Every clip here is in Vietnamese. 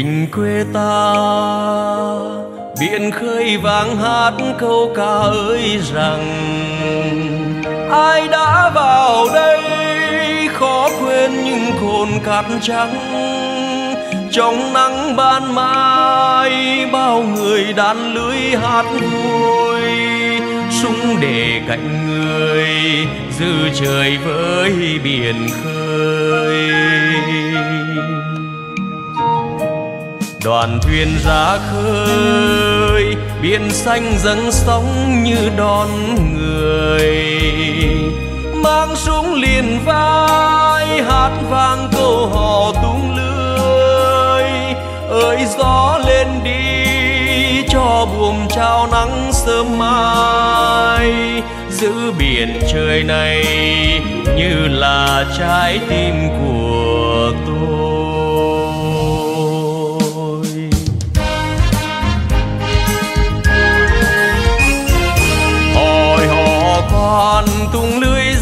Tình bình quê ta, biển khơi vang hát câu ca ơi rằng, ai đã vào đây khó quên những cồn cát trắng. Trong nắng ban mai, bao người đan lưới hát vui. Súng để cạnh người, giữ trời với biển khơi. Đoàn thuyền ra khơi, biển xanh dâng sóng như đón người. Mang súng liền vai, hát vang câu hò tung lưới. Ơi gió lên đi, cho buồm trao nắng sớm mai. Giữ biển trời này như là trái tim của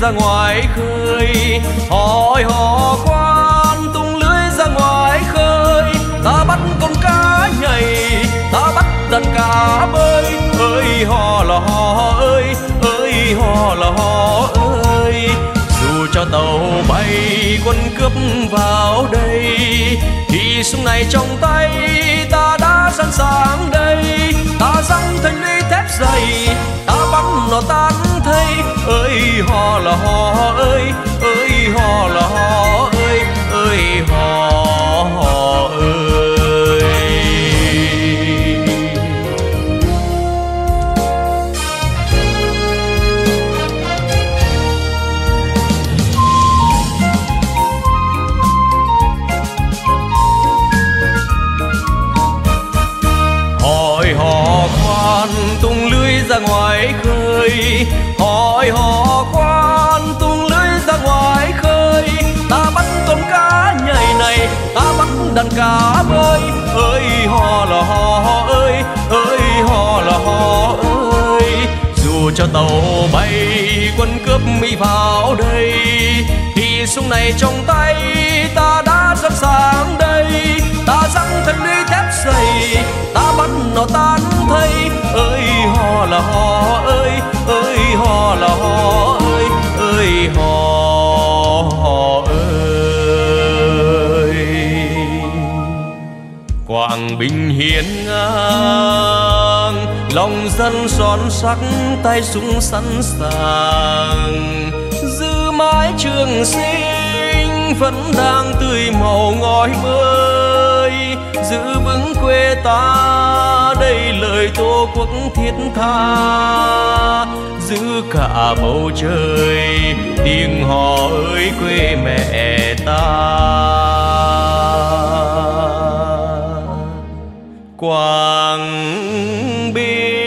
ra ngoài khơi. Hỏi họ quan tung lưới ra ngoài khơi. Ta bắt con cá nhảy, ta bắt đàn cá bơi. Ơi, họ là họ ơi ơi, họ là họ ơi. Dù cho tàu bay, quân cướp vào đây, thì súng này trong tay ta đã sẵn sàng đây. Ta răng thành ly thép dày người hỏi họ khoan tung lưới ra ngoài khơi. Ta bắt con cá nhảy này, ta bắt đàn cá bơi. Ơi, họ là họ ơi ơi, họ là họ ơi. Dù cho tàu bay, quân cướp mỹ vào đây, thì súng này trong tay ta đã sẵn sàng đây. Hoàng bình hiên ngang. Lòng dân son sắc, tay súng sẵn sàng. Giữ mái trường sinh, vẫn đang tươi màu ngói mới giữ vững quê ta, đây lời tổ quốc thiết tha. Giữ cả bầu trời, tiếng hò ơi quê mẹ ta. chẳng biết